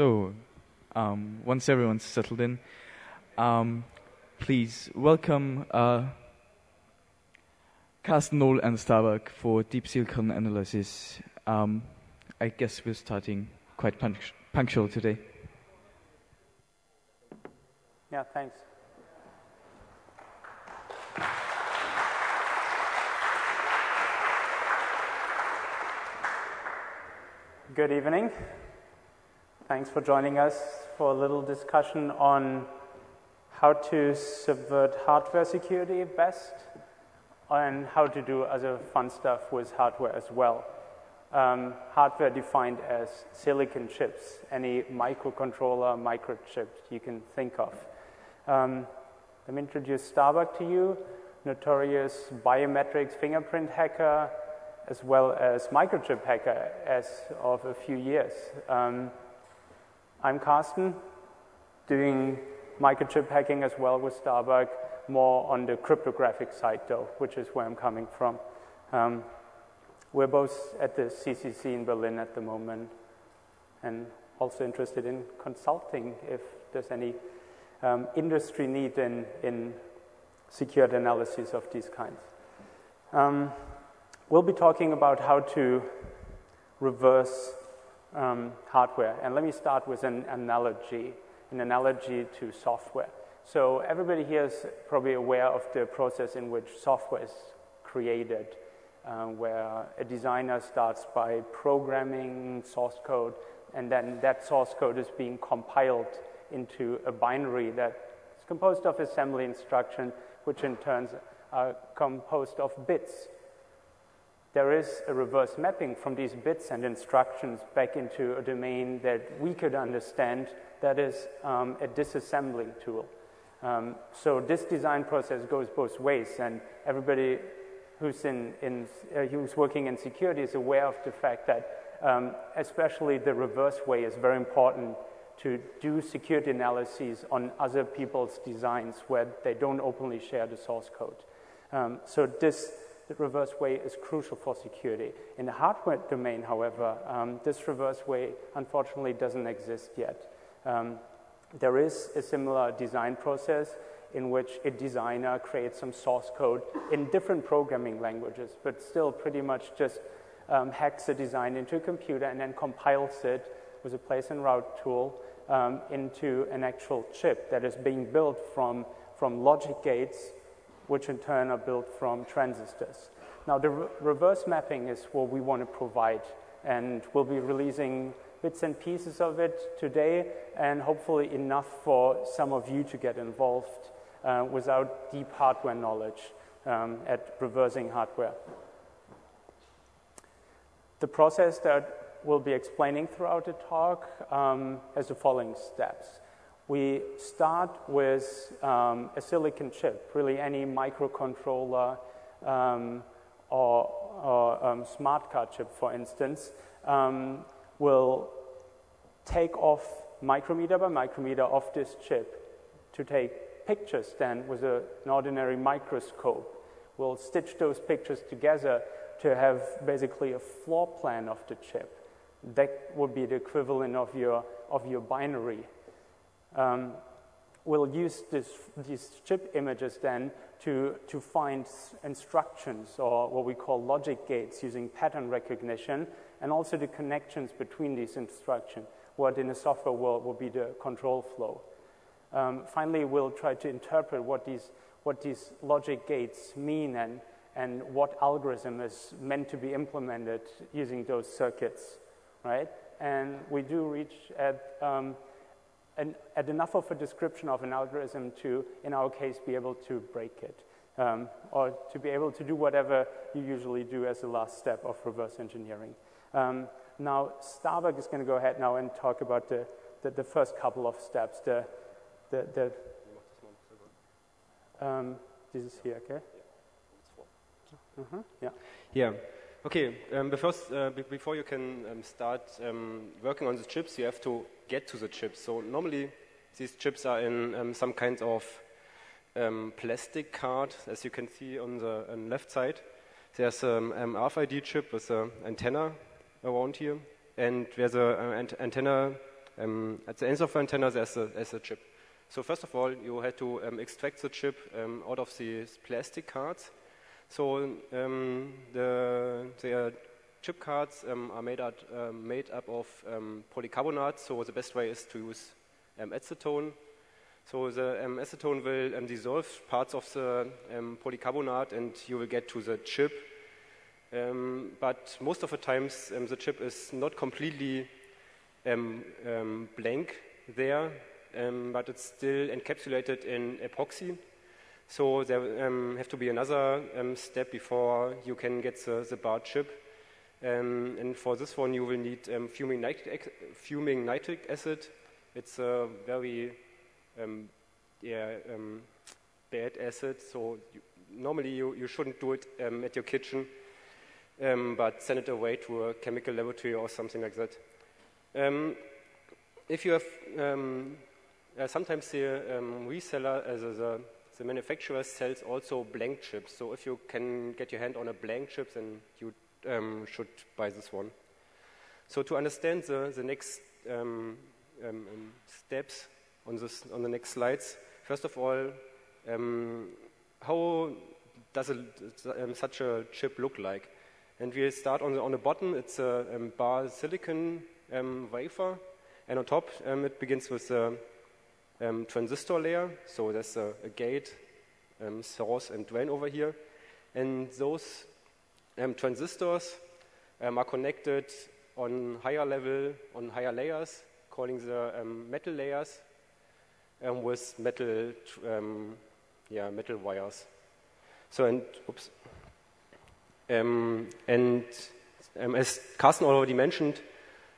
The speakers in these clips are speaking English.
So, um, once everyone's settled in, um, please welcome uh, Karsten Nohl and Starbuck for Deep Silicon Analysis. Um, I guess we're starting quite punct- punctual today. Yeah, thanks. Good evening. Thanks for joining us for a little discussion on how to subvert hardware security best and how to do other fun stuff with hardware as well. Um, hardware defined as silicon chips, any microcontroller, microchip you can think of. Um, let me introduce Starbuck to you, notorious biometrics fingerprint hacker, as well as microchip hacker as of a few years. Um, I'm Karsten, doing microchip hacking as well with Starbuck, more on the cryptographic side though, which is where I'm coming from. Um, we're both at the CCC in Berlin at the moment and also interested in consulting if there's any um, industry need in, in secured analysis of these kinds. Um, we'll be talking about how to reverse um, hardware. And let me start with an analogy, an analogy to software. So everybody here is probably aware of the process in which software is created, uh, where a designer starts by programming source code, and then that source code is being compiled into a binary that is composed of assembly instructions, which in turn are composed of bits there is a reverse mapping from these bits and instructions back into a domain that we could understand that is um, a disassembling tool. Um, so this design process goes both ways, and everybody who's, in, in uh, who's working in security is aware of the fact that um, especially the reverse way is very important to do security analyses on other people's designs where they don't openly share the source code. Um, so this the reverse way is crucial for security. In the hardware domain, however, um, this reverse way unfortunately doesn't exist yet. Um, there is a similar design process in which a designer creates some source code in different programming languages, but still pretty much just um, hacks the design into a computer and then compiles it with a place and route tool um, into an actual chip that is being built from, from logic gates which in turn are built from transistors. Now, the re reverse mapping is what we want to provide, and we'll be releasing bits and pieces of it today, and hopefully enough for some of you to get involved uh, without deep hardware knowledge um, at reversing hardware. The process that we'll be explaining throughout the talk um, has the following steps we start with um, a silicon chip, really any microcontroller um, or, or um, smart card chip, for instance, um, will take off micrometer by micrometer off this chip to take pictures then with a, an ordinary microscope. We'll stitch those pictures together to have basically a floor plan of the chip. That would be the equivalent of your, of your binary um, we'll use this, these chip images then to, to find instructions or what we call logic gates using pattern recognition and also the connections between these instructions, what in a software world will be the control flow. Um, finally, we'll try to interpret what these, what these logic gates mean and, and what algorithm is meant to be implemented using those circuits, right? And we do reach at um, and add enough of a description of an algorithm to, in our case, be able to break it. Um, or to be able to do whatever you usually do as the last step of reverse engineering. Um, now, Starbuck is going to go ahead now and talk about the, the, the first couple of steps. The, the, the um, this is here, okay? Uh -huh, yeah. Yeah. Okay, um, uh, before you can um, start um, working on the chips, you have to get to the chips. So normally, these chips are in um, some kind of um, plastic card, as you can see on the um, left side. There's an RFID chip with an antenna around here, and there's an uh, ant antenna at the ends of the antenna, there's a, there's a chip. So first of all, you had to extract the chip out of these plastic cards. So um, the, the chip cards um, are made, uh, made up of polycarbonate. So the best way is to use acetone. So the acetone will dissolve parts of the polycarbonate, and you will get to the chip um, but most of the times um, the chip is not completely um, um blank there, um, but it's still encapsulated in epoxy. So there um, have to be another step before you can get the, the bar chip. and for this one you will need fuming nitric, fuming, nitric, acid. It's a very yeah, bad acid, so you, normally you, you shouldn't do it at your kitchen um, but send it away to a chemical laboratory or something like that. Um, if you have, um, uh, sometimes the um, reseller, uh, the, the, manufacturer sells also blank chips. So if you can get your hand on a blank chip, then you um, should buy this one. So to understand the, the next um, steps on, this, on the next slides, first of all, how does a, such a chip look like? And we start on the, on the bottom, it's a um, bar silicon um, wafer. And on top, um, it begins with a um, transistor layer. So there's a, a gate, um, source, and drain over here. And those um, transistors are connected on higher level, on higher layers, calling the metal layers, with metal, yeah, metal wires. So, and, oops. Um, and um, as Karsten already mentioned,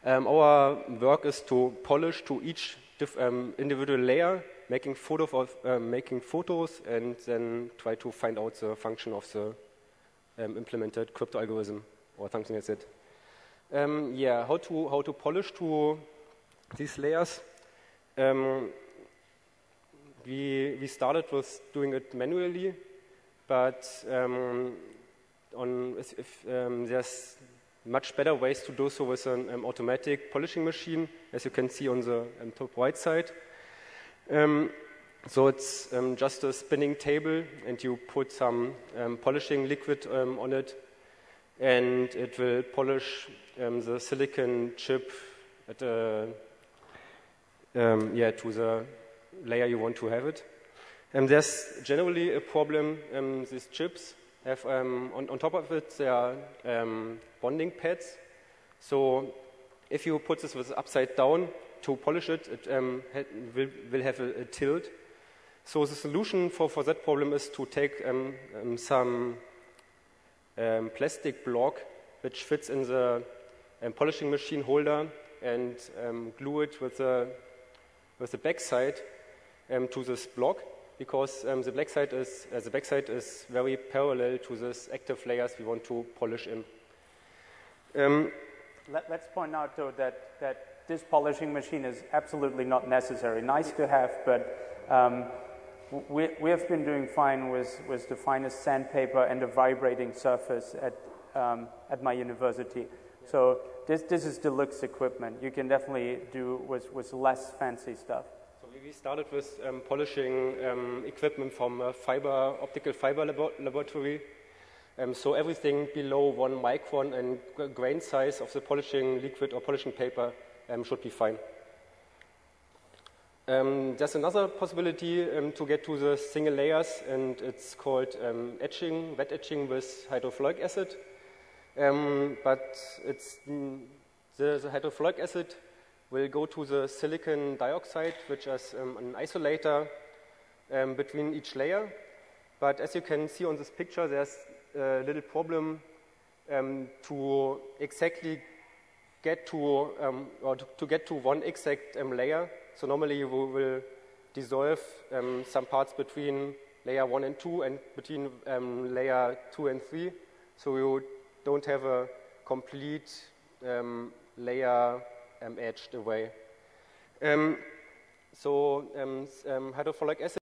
um, our work is to polish to each individual layer, making, photo of, uh, making photos, and then try to find out the function of the implemented crypto algorithm or something like that. Um, yeah, how to how to polish to these layers? Um, we we started with doing it manually, but um, on if, if um, there's much better ways to do so with an um, automatic polishing machine, as you can see on the um, top right side. Um, so it's um, just a spinning table, and you put some um, polishing liquid on it, and it will polish the silicon chip at a, yeah, to the layer you want to have it. And there's generally a problem, these chips, have, um, on, on, top of it, there are um, bonding pads. So if you put this with upside down to polish it, it um, will, will, have a, a, tilt. So the solution for, for that problem is to take um, um, some um, plastic block which fits in the polishing machine holder and glue it with the, with the backside to this block because um, the, backside is, uh, the backside is very parallel to this active layers we want to polish in. Um, Let, us point out, though, that, that this polishing machine is absolutely not necessary. Nice to have, but um, we, we have been doing fine with, with the finest sandpaper and a vibrating surface at, um, at my university. So this, this is deluxe equipment. You can definitely do with, with less fancy stuff we started with um, polishing um, equipment from a fiber, optical fiber labo laboratory. Um, so everything below one micron and grain size of the polishing liquid or polishing paper um, should be fine. Um, there's another possibility um, to get to the single layers, and it's called etching, wet etching with hydrofluoric acid. but it's mm, the, the hydrofluoric acid will go to the silicon dioxide, which is um, an isolator um, between each layer. But as you can see on this picture, there's a little problem um, to exactly get to, um, or to, to, get to one exact um, layer. So normally you will dissolve um, some parts between layer 1 and 2 and between layer 2 and 3. So you don't have a complete layer um, etched away. Um, so um, hydrofluoric acid